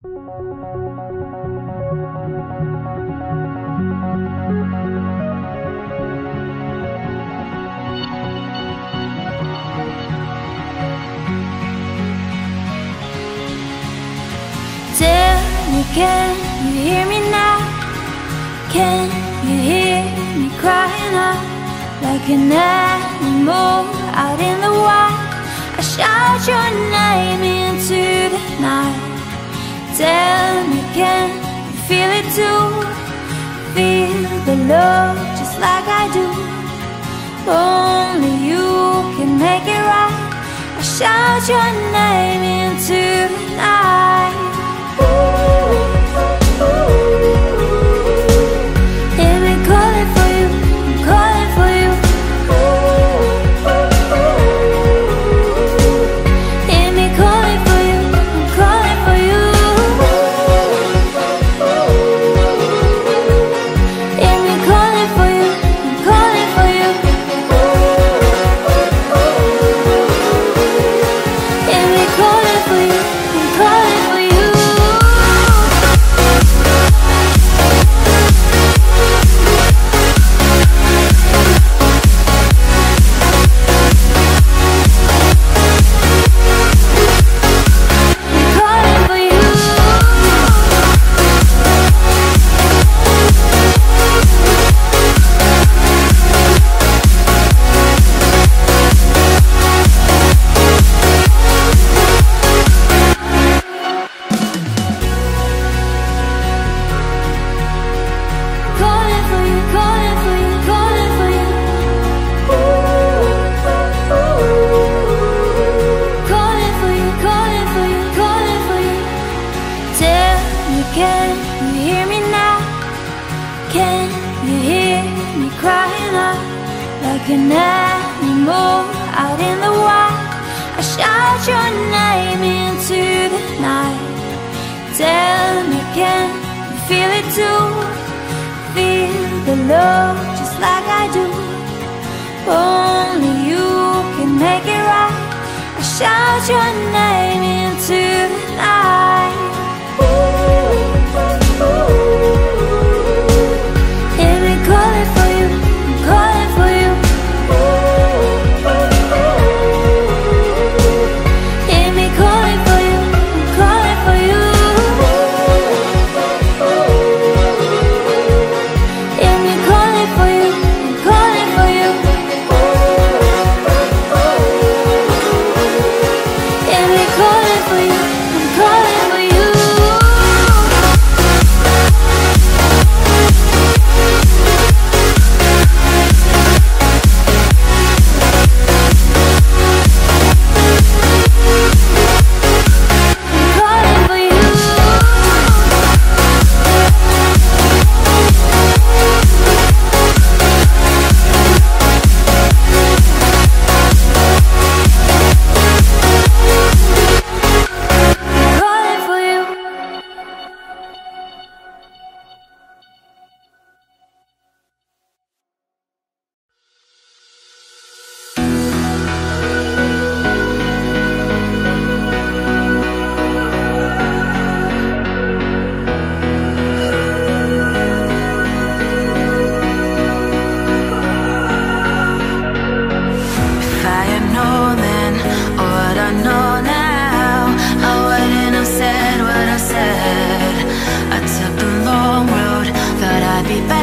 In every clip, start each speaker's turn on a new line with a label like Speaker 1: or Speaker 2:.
Speaker 1: Tell me, can you hear me now? Can you hear me crying out like an animal out in the wild? I shout your name into the night. Tell me, can you feel it too? Feel the love just like I do. Only you can make it right. I shout your name into the night. Shout your name into the night. Tell me, can you feel it too? Feel the love just like I do. Only you can make it right. I shout your name into the night.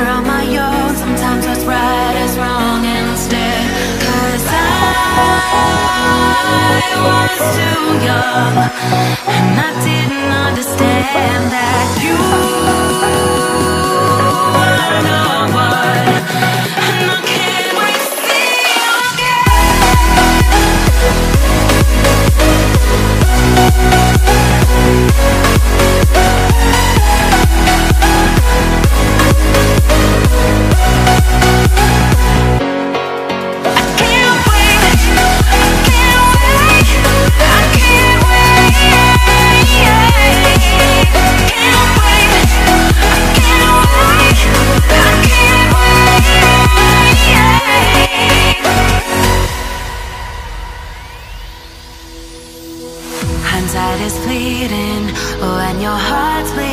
Speaker 2: I was too young, and I didn't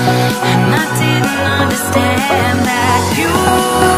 Speaker 2: I didn't understand that you